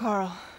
Carl.